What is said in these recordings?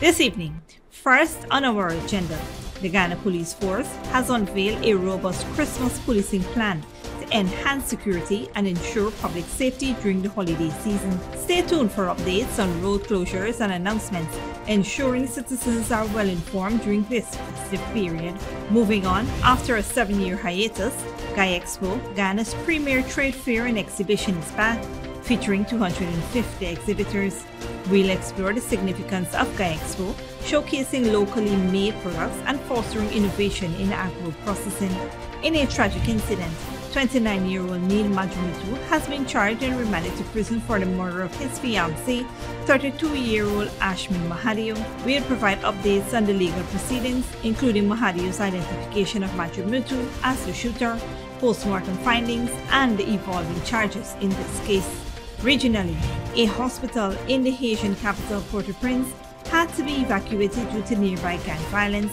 This evening, first on our agenda, the Guyana Police Force has unveiled a robust Christmas policing plan to enhance security and ensure public safety during the holiday season. Stay tuned for updates on road closures and announcements, ensuring citizens are well informed during this festive period. Moving on, after a seven year hiatus, Guy Expo, Guyana's premier trade fair and exhibition, is back featuring 250 exhibitors. We'll explore the significance of Guy Expo, showcasing locally made products and fostering innovation in agro processing. In a tragic incident, 29-year-old Neil Majumutu has been charged and remanded to prison for the murder of his fiancée, 32-year-old Ashmin Mahadio. We'll provide updates on the legal proceedings, including Mahadio's identification of Majumutu as the shooter, post-mortem findings, and the evolving charges in this case. Regionally, a hospital in the Haitian capital Port-au-Prince had to be evacuated due to nearby gang violence.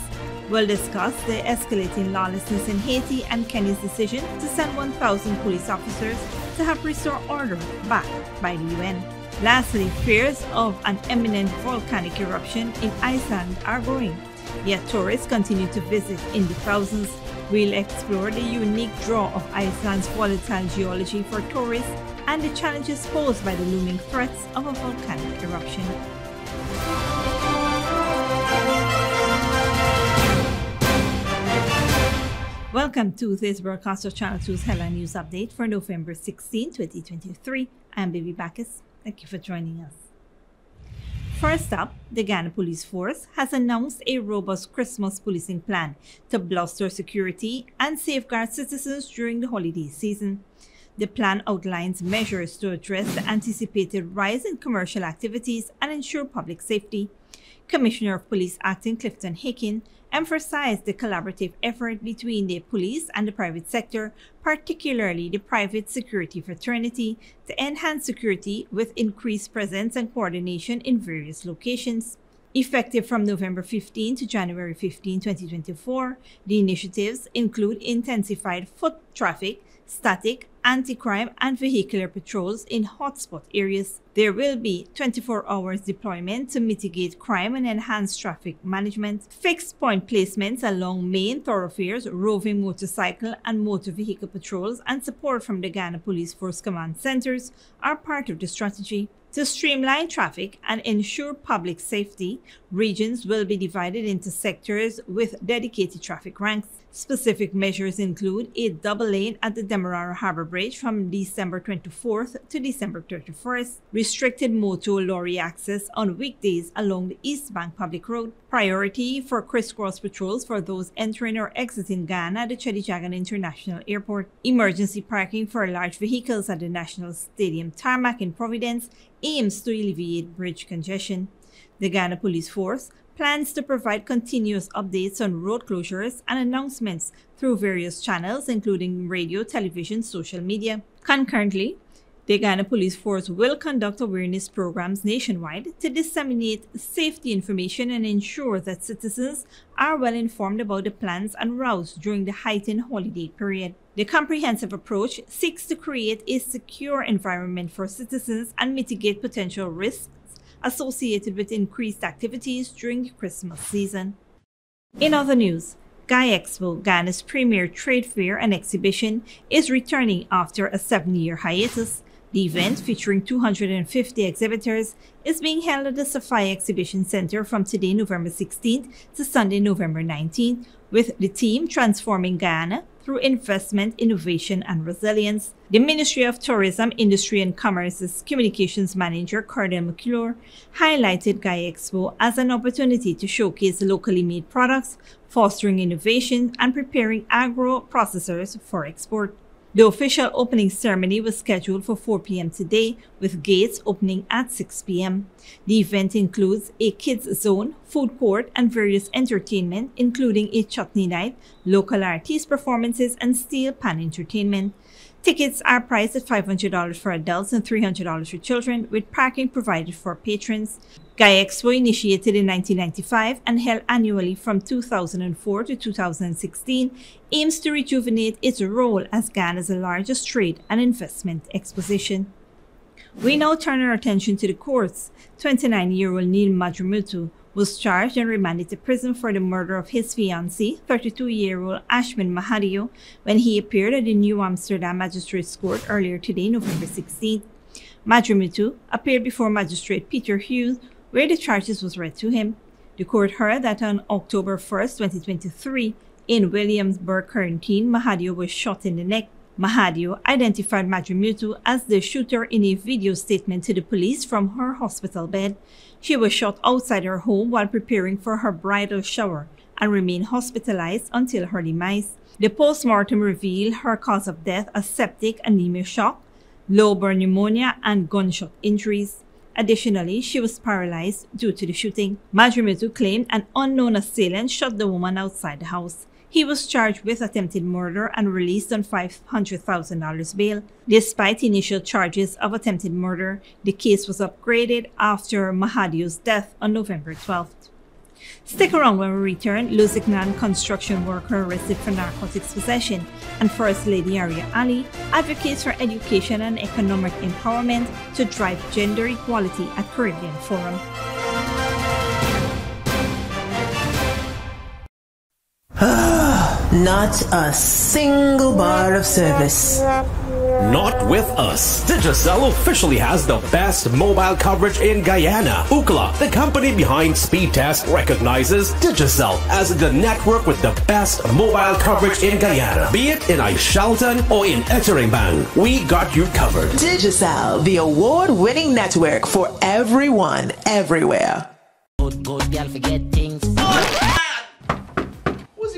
We'll discuss the escalating lawlessness in Haiti and Kenya's decision to send 1,000 police officers to help restore order backed by the UN. Lastly, fears of an imminent volcanic eruption in Iceland are growing, yet tourists continue to visit in the thousands. We'll explore the unique draw of Iceland's volatile geology for tourists and the challenges posed by the looming threats of a volcanic eruption. Welcome to this broadcast of Channel 2's Headline News Update for November 16, 2023. I'm Baby Bacchus. Thank you for joining us. First up, the Guyana Police Force has announced a robust Christmas policing plan to bolster security and safeguard citizens during the holiday season. The plan outlines measures to address the anticipated rise in commercial activities and ensure public safety. Commissioner of Police Acting Clifton Hicken emphasized the collaborative effort between the police and the private sector, particularly the private security fraternity, to enhance security with increased presence and coordination in various locations. Effective from November 15 to January 15, 2024, the initiatives include intensified foot traffic, static, anti-crime, and vehicular patrols in hotspot areas. There will be 24 hours deployment to mitigate crime and enhance traffic management, fixed point placements along main thoroughfares, roving motorcycle and motor vehicle patrols, and support from the Guyana Police Force Command Centers are part of the strategy. To streamline traffic and ensure public safety, regions will be divided into sectors with dedicated traffic ranks. Specific measures include a double lane at the Demerara Harbor Bridge from December 24th to December 31st, restricted motor lorry access on weekdays along the East Bank Public Road, priority for crisscross patrols for those entering or exiting Guyana at the Cheddi Jagan International Airport, emergency parking for large vehicles at the National Stadium tarmac in Providence aims to alleviate bridge congestion. The Guyana Police Force plans to provide continuous updates on road closures and announcements through various channels, including radio, television, social media. Concurrently, the Guyana Police Force will conduct awareness programs nationwide to disseminate safety information and ensure that citizens are well informed about the plans and routes during the heightened holiday period. The comprehensive approach seeks to create a secure environment for citizens and mitigate potential risks associated with increased activities during the Christmas season. In other news, Guy Expo, Guyana's premier trade fair and exhibition, is returning after a seven year hiatus. The event, featuring 250 exhibitors, is being held at the Sophia Exhibition Center from today, November 16th to Sunday, November 19th, with the theme Transforming Guyana through investment, innovation, and resilience. The Ministry of Tourism, Industry and Commerce's Communications Manager, Cardell McClure, highlighted Guy Expo as an opportunity to showcase locally made products, fostering innovation, and preparing agro processors for export. The official opening ceremony was scheduled for 4 p.m. today, with gates opening at 6 p.m. The event includes a kids zone, food court, and various entertainment, including a chutney night, local artist performances, and steel pan entertainment. Tickets are priced at $500 for adults and $300 for children, with parking provided for patrons. Guy Expo, initiated in 1995 and held annually from 2004 to 2016, aims to rejuvenate its role as Guyana's largest trade and investment exposition. We now turn our attention to the courts. 29 year old Neil Majumutu was charged and remanded to prison for the murder of his fiancée, 32-year-old Ashmin Mahadio, when he appeared at the New Amsterdam Magistrates Court earlier today, November 16th. Majumutu appeared before Magistrate Peter Hughes, where the charges was read to him. The court heard that on October 1st, 2023, in Williamsburg Corentyne, Mahadio was shot in the neck. Mahadio identified Majumutu as the shooter in a video statement to the police from her hospital bed. She was shot outside her home while preparing for her bridal shower and remained hospitalized until her demise. The postmortem revealed her cause of death as septic anemia shock, lobar pneumonia, and gunshot injuries. Additionally, she was paralyzed due to the shooting. Majumutu claimed an unknown assailant shot the woman outside the house. He was charged with attempted murder and released on $500,000 bail. Despite initial charges of attempted murder, the case was upgraded after Mahadio's death on November 12th. Stick around when we return. Lusignan construction worker arrested for narcotics possession, and First Lady Arya Ali advocates for education and economic empowerment to drive gender equality at Caribbean Forum. Not a single bar of service. Not with us. Digicel officially has the best mobile coverage in Guyana. Ookla, the company behind Speedtest, recognizes Digicel as the network with the best mobile coverage in Guyana. Be it in Aishalton or in Eteringbang, we got you covered. Digicel, the award-winning network for everyone, everywhere. Good, good girl, forget things.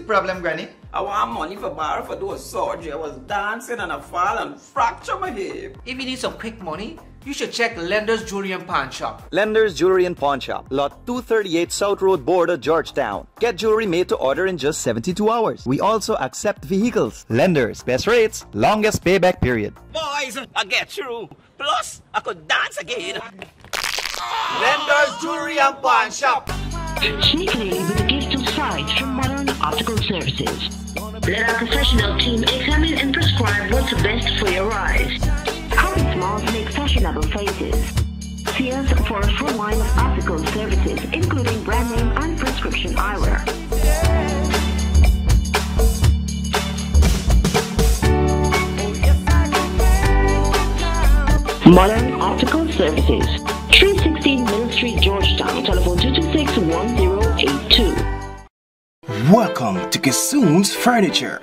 What's the problem, Granny? I want money for borrow for those surgery. I was dancing and I fall and fracture my hip. If you need some quick money, you should check Lender's Jewelry and Pawn Shop. Lender's Jewelry and Pawn Shop, lot 238 South Road Border, Georgetown. Get jewelry made to order in just 72 hours. We also accept vehicles. Lender's, best rates, longest payback period. Boys, I get through. Plus, I could dance again. Lender's Jewelry and Pawn Shop. Sneakily with a gift of from Modern Optical Services. Let our professional team examine and prescribe what's best for your eyes. Our smiles make fashionable faces. See us for a full line of optical services, including brand name and prescription eyewear. Modern Optical Services. 316 Middle Street, Georgetown. Telephone 226-1082. Welcome to Kissoon's Furniture.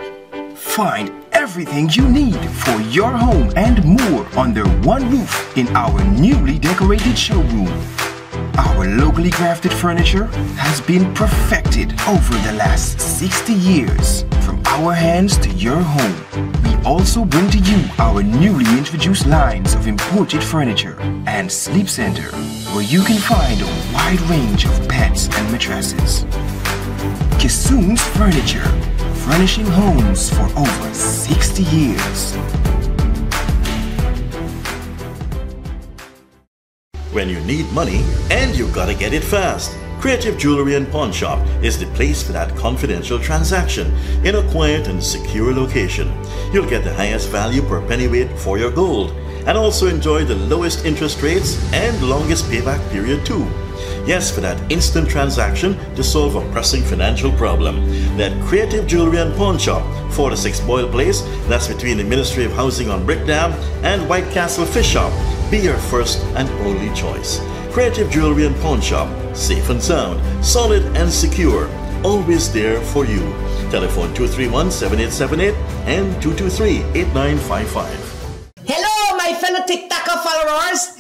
Find everything you need for your home and more under one roof in our newly decorated showroom. Our locally crafted furniture has been perfected over the last 60 years. From our hands to your home, we also bring to you our newly introduced lines of imported furniture and sleep center, where you can find a wide range of beds and mattresses. Kissoon's Furniture, furnishing homes for over 60 years. When you need money and you gotta get it fast, Creative Jewelry and Pawn Shop is the place for that confidential transaction in a quiet and secure location. You'll get the highest value per pennyweight for your gold and also enjoy the lowest interest rates and longest payback period too. Yes, for that instant transaction to solve a pressing financial problem. That Creative Jewelry and Pawn Shop, 46 Boyle Place, that's between the Ministry of Housing on Brick Dam and White Castle Fish Shop, be your first and only choice. Creative Jewelry and Pawn Shop, safe and sound, solid and secure, always there for you. Telephone 231-7878 and 223-8955. Hello, my fellow TikToker followers.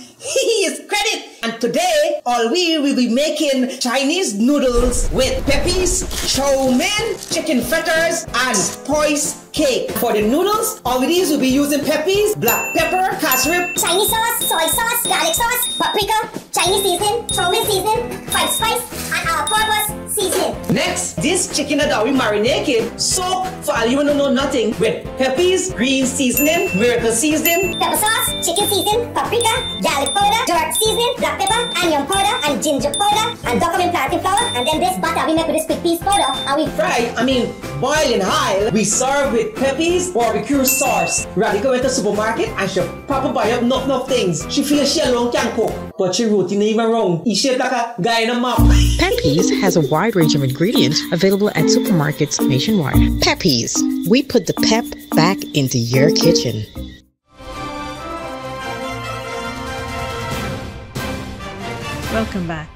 And today, all we will be making Chinese noodles with peppies, chow mein, chicken fritters, and poise cake. For the noodles, all of these will be using peppies, black pepper, cashew, Chinese sauce, soy sauce, garlic sauce, paprika, Chinese seasoning, chow mein seasoning, white spice, and our purpose seasoning. Next, this chicken that we marinated, soak for all you don't know nothing with peppies, green seasoning, miracle seasoning, Pepper sauce, chicken seasoning, paprika, garlic powder, dark seasoning, black pepper, onion powder, and ginger powder, and document plantain flour, and then this butter we make with this quick piece powder, and we fry, I mean, boil in high. We serve with peppies, barbecue sauce. Radika went to supermarket and she proper buy up enough, enough things. She feels she alone can cook. But she your routine even wrong. He shaped like a guy in a map. Pepe's has a wide range of ingredients available at supermarkets nationwide. Pepe's, we put the pep back into your kitchen. Welcome back.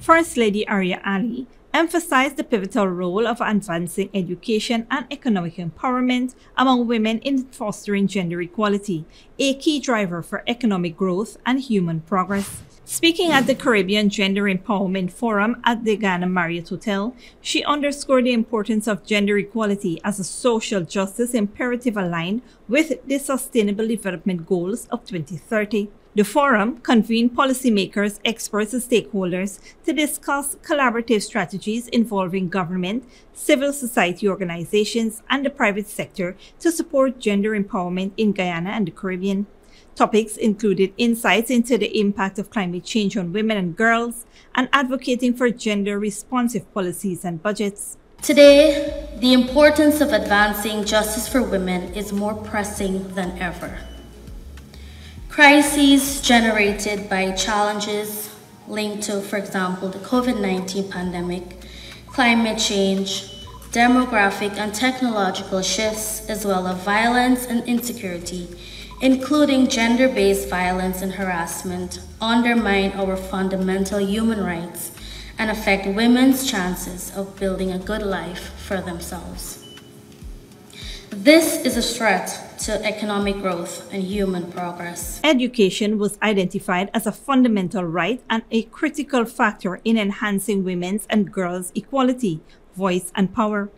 First Lady Arya Ali emphasized the pivotal role of advancing education and economic empowerment among women in fostering gender equality, a key driver for economic growth and human progress. Speaking at the Caribbean Gender Empowerment Forum at the Guyana Marriott Hotel, she underscored the importance of gender equality as a social justice imperative aligned with the Sustainable Development Goals of 2030. The forum convened policymakers, experts, and stakeholders to discuss collaborative strategies involving government, civil society organizations, and the private sector to support gender empowerment in Guyana and the Caribbean. Topics included insights into the impact of climate change on women and girls and advocating for gender responsive policies and budgets. Today, the importance of advancing justice for women is more pressing than ever. Crises generated by challenges linked to, for example, the COVID 19 pandemic, climate change, demographic and technological shifts, as well as violence and insecurity, including gender based violence and harassment, undermine our fundamental human rights and affect women's chances of building a good life for themselves. This is a threat to economic growth and human progress. Education was identified as a fundamental right and a critical factor in enhancing women's and girls' equality, voice, and power.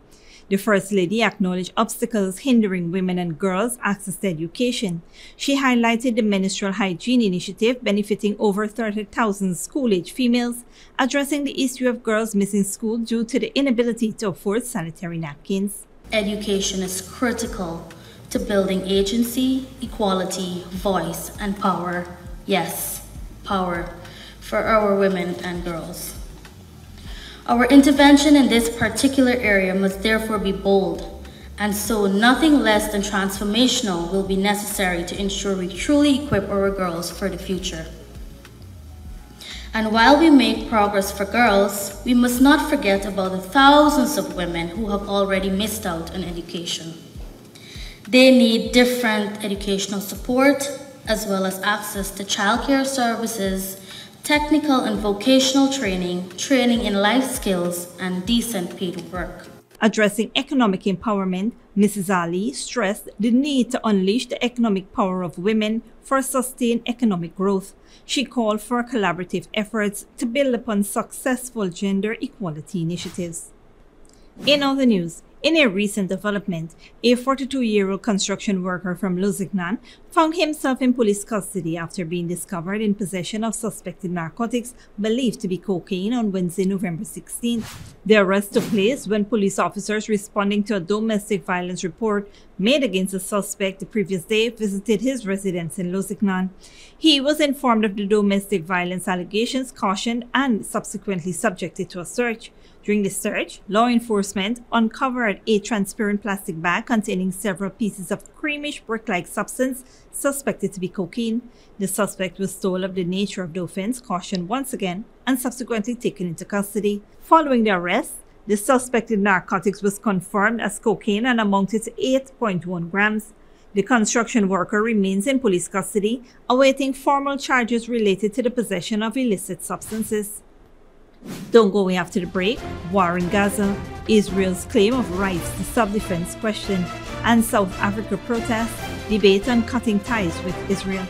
The First Lady acknowledged obstacles hindering women and girls' access to education. She highlighted the menstrual hygiene initiative benefiting over 30,000 school age females, addressing the issue of girls missing school due to the inability to afford sanitary napkins. Education is critical to building agency, equality, voice, and power. Yes, power for our women and girls. Our intervention in this particular area must therefore be bold, and so nothing less than transformational will be necessary to ensure we truly equip our girls for the future. And while we make progress for girls, we must not forget about the thousands of women who have already missed out on education. They need different educational support, as well as access to childcare services, technical and vocational training, training in life skills, and decent paid work. Addressing economic empowerment, Mrs. Ali stressed the need to unleash the economic power of women for sustained economic growth. She called for collaborative efforts to build upon successful gender equality initiatives. In other news, in a recent development, a 42 year old construction worker from Lusignan found himself in police custody after being discovered in possession of suspected narcotics believed to be cocaine on Wednesday, November 16th. The arrest took place when police officers responding to a domestic violence report made against the suspect the previous day visited his residence in Lusignan. He was informed of the domestic violence allegations, cautioned, and subsequently subjected to a search. During the search, law enforcement uncovered a transparent plastic bag containing several pieces of creamish brick-like substance suspected to be cocaine. The suspect was told of the nature of the offense, cautioned once again, and subsequently taken into custody. Following the arrest, the suspected narcotics was confirmed as cocaine and amounted to 8.1 grams. The construction worker remains in police custody, awaiting formal charges related to the possession of illicit substances. Don't go away after the break. War in Gaza, Israel's claim of rights to self-defense question, and South Africa protests, debate on cutting ties with Israel.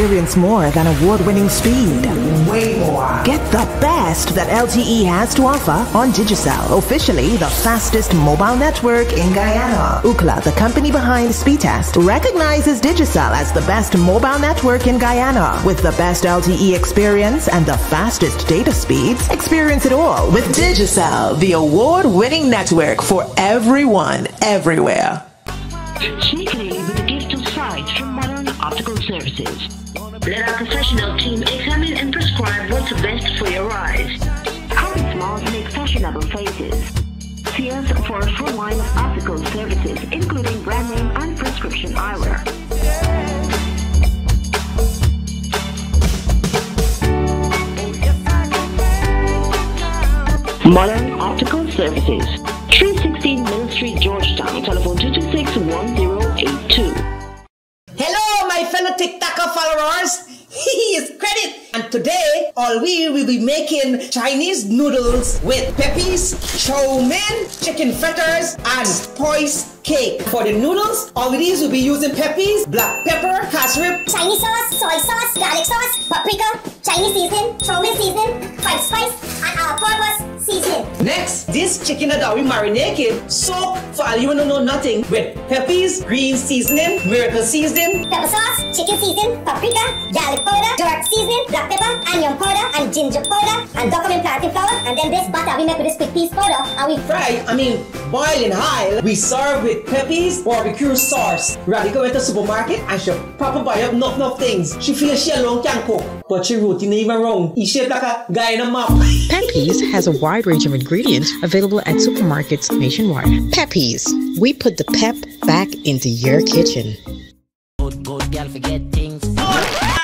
Experience more than award-winning speed. Way more. Get the best that LTE has to offer on Digicel, officially the fastest mobile network in Guyana. Ookla, the company behind Speedtest, recognizes Digicel as the best mobile network in Guyana with the best LTE experience and the fastest data speeds. Experience it all with Digicel, the award-winning network for everyone, everywhere. Sneakily with a gift of sight from Modern Optical Services. Let our professional team examine and prescribe what's best for your eyes. Common smiles make fashionable faces. See us for a full line of optical services, including brand name and prescription eyewear. Modern Optical Services. 316 Mill Street, Georgetown. Telephone 226-1082. Followers. He is credit. And today, all we will be making Chinese noodles with peppies, chow mein, chicken fritters, and spice cake. For the noodles, all these will be using peppies, black pepper, cashew, Chinese sauce, soy sauce, garlic sauce, paprika, Chinese seasoning, chow mein seasoning, five spice, and all-purpose seasoning. Next, this chicken that we marinated, soak for all you don't know nothing with peppies, green seasoning, miracle seasoning, Pepper sauce, chicken seasoning, paprika, garlic powder, dark seasoning, black pepper, onion powder, and ginger powder, and document plantain flour, and then this butter we make with this quick piece powder, and we fry, I mean, boil in high. We serve with peppies, barbecue sauce. Go into the supermarket and she proper buy up enough enough things. She feels she alone can cook, but she routine even wrong. He shaped like a guy in a map. Peppies has a wide range of ingredients available at supermarkets nationwide. Peppies, we put the pep back into your kitchen. Good, good girl forget things. Oh,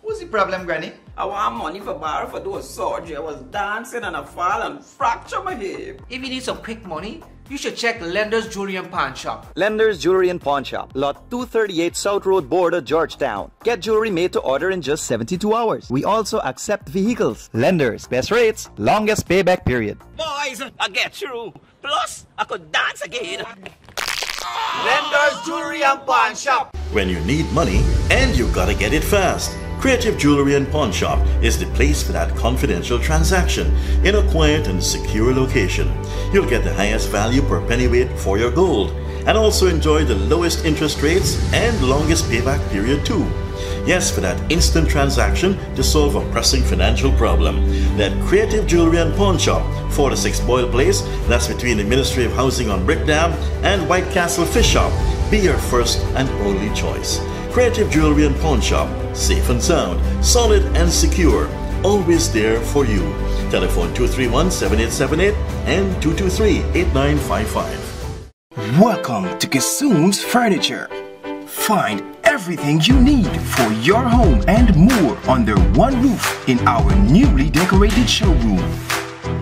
What's the problem, Granny? I want money for borrow for those surgery. I was dancing and I fall and fracture my hip. If you need some quick money, you should check Lender's Jewelry and Pawn Shop. Lender's Jewelry and Pawn Shop, lot 238 South Road Border, Georgetown. Get jewelry made to order in just 72 hours. We also accept vehicles. Lenders, best rates, longest payback period. Boys, I get through. Plus, I could dance again. Lender's Jewelry and Pawn Shop. When you need money and you gotta get it fast. Creative Jewelry and Pawn Shop is the place for that confidential transaction in a quiet and secure location. You'll get the highest value per pennyweight for your gold and also enjoy the lowest interest rates and longest payback period too. Yes, for that instant transaction to solve a pressing financial problem. That Creative Jewelry and Pawn Shop, 46 Boyle Place, that's between the Ministry of Housing on Brick Dam and White Castle Fish Shop, be your first and only choice. Creative Jewelry and Pawn Shop, safe and sound, solid and secure, always there for you. Telephone 231-7878 and 223-8955. Welcome to Kissoon's Furniture. Find everything you need for your home and more under one roof in our newly decorated showroom.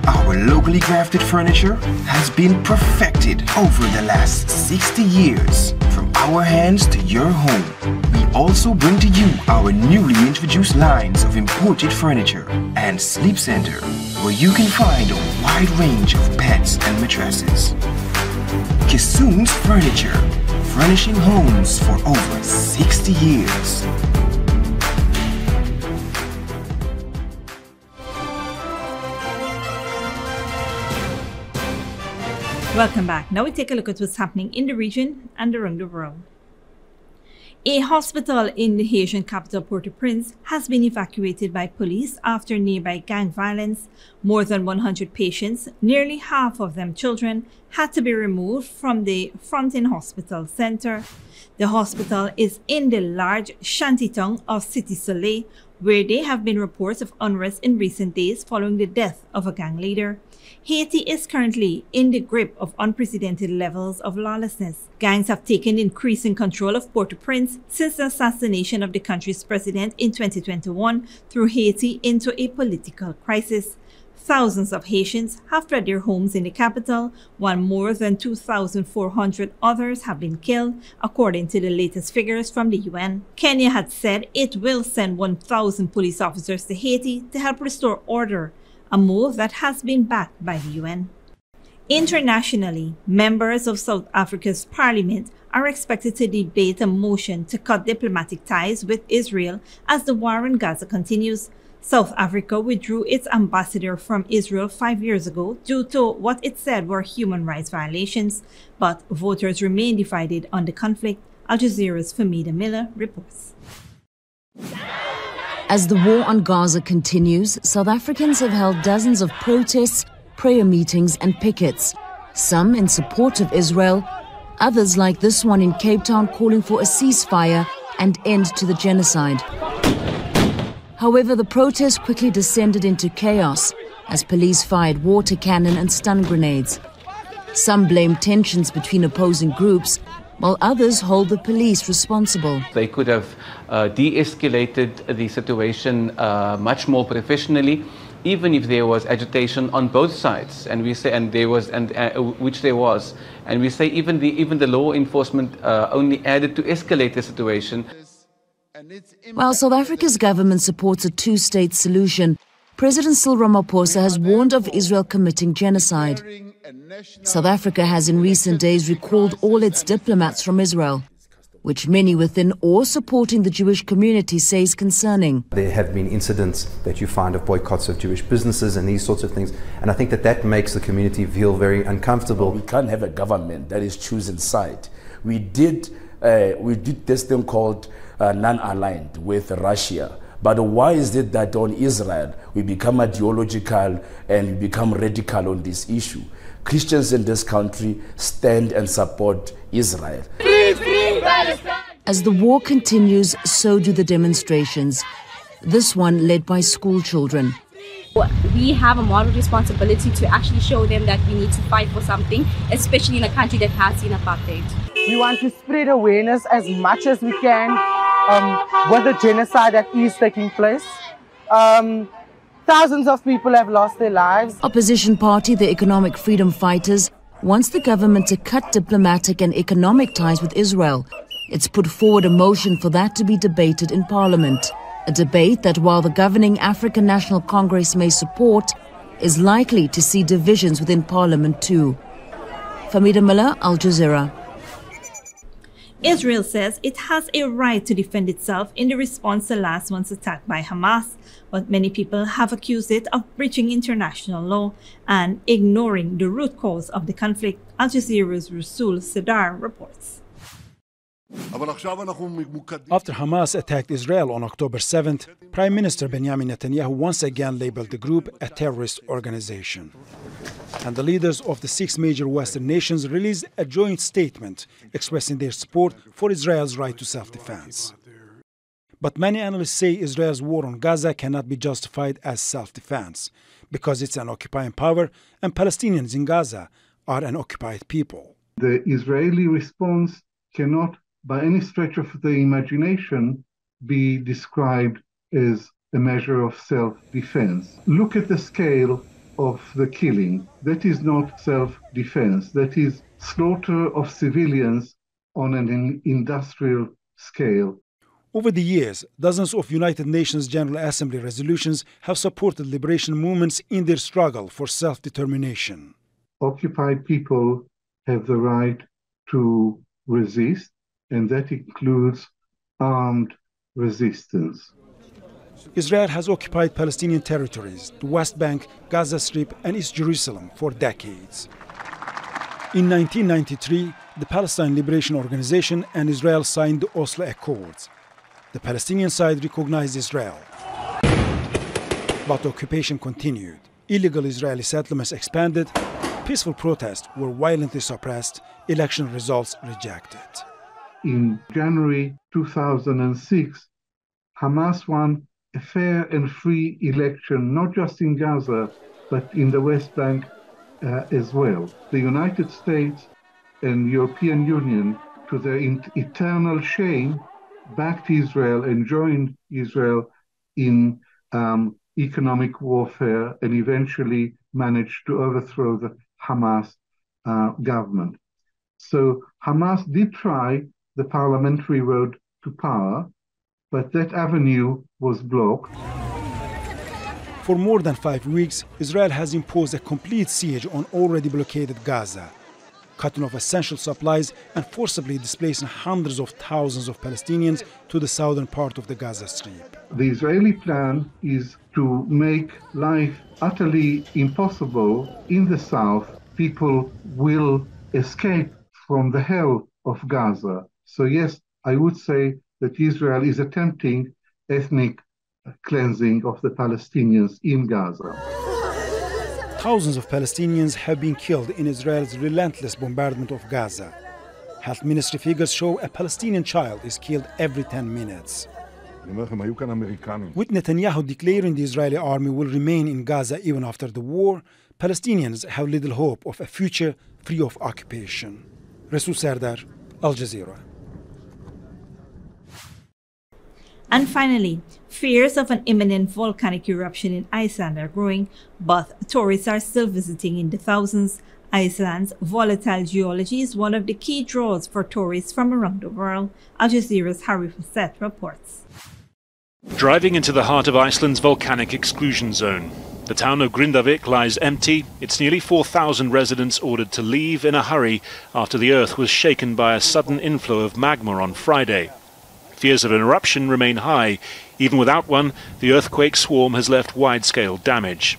Our locally crafted furniture has been perfected over the last 60 years. From our hands to your home, we also bring to you our newly introduced lines of imported furniture and sleep center, where you can find a wide range of beds and mattresses. Kissoon's Furniture, furnishing homes for over 60 years. Welcome back. Now we take a look at what's happening in the region and around the world. A hospital in the Haitian capital Port-au-Prince has been evacuated by police after nearby gang violence. More than 100 patients, nearly half of them children, had to be removed from the Fontaine Hospital Center. The hospital is in the large shantytown of Cité Soleil, where there have been reports of unrest in recent days following the death of a gang leader. Haiti is currently in the grip of unprecedented levels of lawlessness. Gangs have taken increasing control of Port-au-Prince since the assassination of the country's president in 2021, threw Haiti into a political crisis. Thousands of Haitians have fled their homes in the capital, while more than 2,400 others have been killed, according to the latest figures from the UN. Kenya had said it will send 1,000 police officers to Haiti to help restore order, a move that has been backed by the UN. Internationally, members of South Africa's parliament are expected to debate a motion to cut diplomatic ties with Israel as the war in Gaza continues. South Africa withdrew its ambassador from Israel five years ago due to what it said were human rights violations, but voters remain divided on the conflict. Al Jazeera's Fahmida Miller reports. As the war on Gaza continues, South Africans have held dozens of protests, prayer meetings, and pickets, some in support of Israel, others, like this one in Cape Town, calling for a ceasefire and end to the genocide. However, the protest quickly descended into chaos as police fired water cannon and stun grenades. Some blame tensions between opposing groups, while others hold the police responsible. They could have uh, de escalated the situation uh, much more professionally. Even if there was agitation on both sides, and we say, and there was, and uh, which there was, and we say even the even the law enforcement uh, only added to escalate the situation. While South Africa's government supports a two-state solution, President Cyril Ramaphosa has warned of Israel committing genocide. South Africa has in recent days recalled all its diplomats from Israel, which many within or supporting the Jewish community say is concerning. There have been incidents that you find of boycotts of Jewish businesses and these sorts of things, and I think that that makes the community feel very uncomfortable. We can't have a government that is choosing side. We did, uh, we did this thing called uh, non-aligned with Russia. But why is it that on Israel we become ideological and we become radical on this issue? Christians in this country stand and support Israel. As the war continues, so do the demonstrations. This one led by school children. We have a moral responsibility to actually show them that we need to fight for something, especially in a country that has seen apartheid. We want to spread awareness as much as we can um, with the genocide that is taking place. Um, thousands of people have lost their lives. Opposition party, the Economic Freedom Fighters, wants the government to cut diplomatic and economic ties with Israel. It's put forward a motion for that to be debated in Parliament. A debate that, while the governing African National Congress may support, is likely to see divisions within Parliament too. Fahmida Miller, Al Jazeera. Israel says it has a right to defend itself in the response to last month's attack by Hamas, but many people have accused it of breaching international law and ignoring the root cause of the conflict, Al Jazeera's Rasul Sardar reports. After Hamas attacked Israel on October 7th, Prime Minister Benjamin Netanyahu once again labeled the group a terrorist organization. And the leaders of the six major Western nations released a joint statement expressing their support for Israel's right to self defense. But many analysts say Israel's war on Gaza cannot be justified as self defense because it's an occupying power and Palestinians in Gaza are an occupied people. The Israeli response cannot by any stretch of the imagination, be described as a measure of self defense. Look at the scale of the killing. That is not self defense, that is slaughter of civilians on an industrial scale. Over the years, dozens of United Nations General Assembly resolutions have supported liberation movements in their struggle for self determination. Occupied people have the right to resist and that includes armed resistance. Israel has occupied Palestinian territories, the West Bank, Gaza Strip, and East Jerusalem for decades. In 1993, the Palestine Liberation Organization and Israel signed the Oslo Accords. The Palestinian side recognized Israel. But occupation continued. Illegal Israeli settlements expanded, peaceful protests were violently suppressed, election results rejected in January 2006, Hamas won a fair and free election, not just in Gaza, but in the West Bank uh, as well. The United States and European Union, to their eternal shame, backed Israel and joined Israel in um, economic warfare and eventually managed to overthrow the Hamas uh, government. So Hamas did try the parliamentary road to power, but that avenue was blocked. For more than five weeks, Israel has imposed a complete siege on already blockaded Gaza, cutting off essential supplies and forcibly displacing hundreds of thousands of Palestinians to the southern part of the Gaza Strip. The Israeli plan is to make life utterly impossible in the south. People will escape from the hell of Gaza. So, yes, I would say that Israel is attempting ethnic cleansing of the Palestinians in Gaza. Thousands of Palestinians have been killed in Israel's relentless bombardment of Gaza. Health ministry figures show a Palestinian child is killed every 10 minutes. With Netanyahu declaring the Israeli army will remain in Gaza even after the war, Palestinians have little hope of a future free of occupation. Rasul Sardar, Al Jazeera. And finally, fears of an imminent volcanic eruption in Iceland are growing, but tourists are still visiting in the thousands. Iceland's volatile geology is one of the key draws for tourists from around the world. Al Jazeera's Harry Fawcett reports. Driving into the heart of Iceland's volcanic exclusion zone. The town of Grindavik lies empty, its nearly 4,000 residents ordered to leave in a hurry after the earth was shaken by a sudden inflow of magma on Friday. Fears of an eruption remain high. Even without one, the earthquake swarm has left wide-scale damage.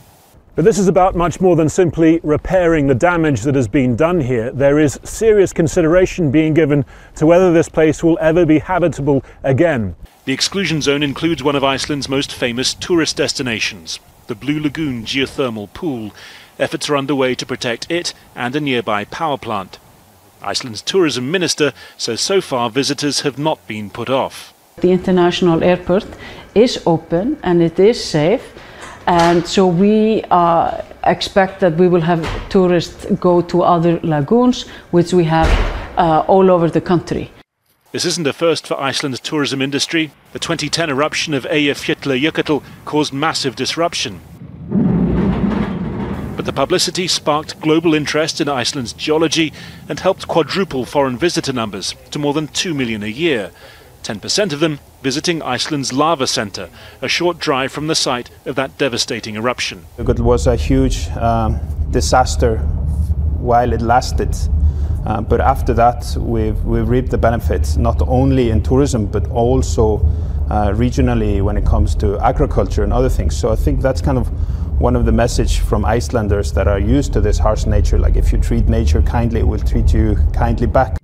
But this is about much more than simply repairing the damage that has been done here. There is serious consideration being given to whether this place will ever be habitable again. The exclusion zone includes one of Iceland's most famous tourist destinations, the Blue Lagoon geothermal pool. Efforts are underway to protect it and a nearby power plant. Iceland's tourism minister says so far visitors have not been put off. The international airport is open and it is safe and so we uh, expect that we will have tourists go to other lagoons which we have uh, all over the country. This isn't a first for Iceland's tourism industry. The 2010 eruption of Eyjafjallajökull caused massive disruption. But the publicity sparked global interest in Iceland's geology and helped quadruple foreign visitor numbers to more than 2 million a year. 10% of them visiting Iceland's lava center, a short drive from the site of that devastating eruption. It was a huge um, disaster while it lasted. Uh, but after that, we've, we've reaped the benefits, not only in tourism, but also uh, regionally when it comes to agriculture and other things. So I think that's kind of one of the message from Icelanders that are used to this harsh nature. Like if you treat nature kindly, it will treat you kindly back.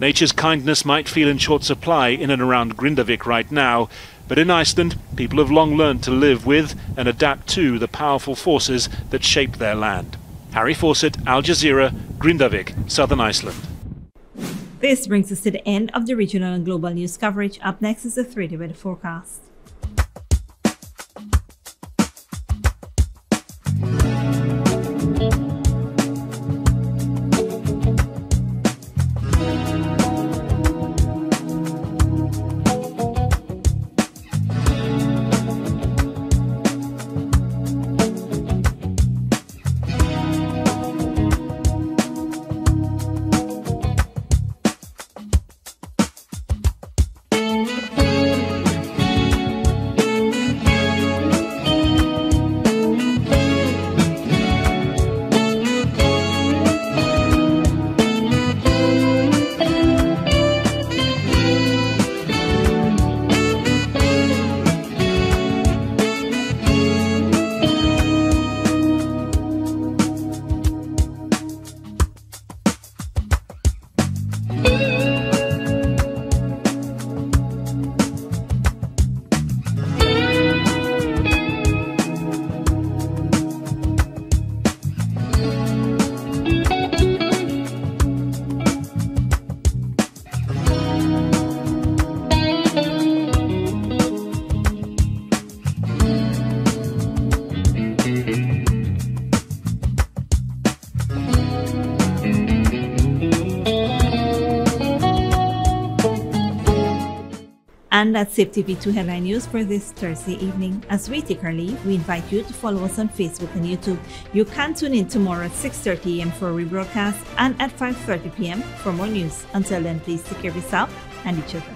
Nature's kindness might feel in short supply in and around Grindavik right now, but in Iceland, people have long learned to live with and adapt to the powerful forces that shape their land. Harry Fawcett, Al Jazeera, Grindavik, Southern Iceland. This brings us to the end of the regional and global news coverage. Up next is the 3D weather forecast. And that's Save TV2 Headline News for this Thursday evening. As we take our leave, we invite you to follow us on Facebook and YouTube. You can tune in tomorrow at 6.30 a.m. for a rebroadcast and at 5.30 p.m. for more news. Until then, please take care of yourself and each other.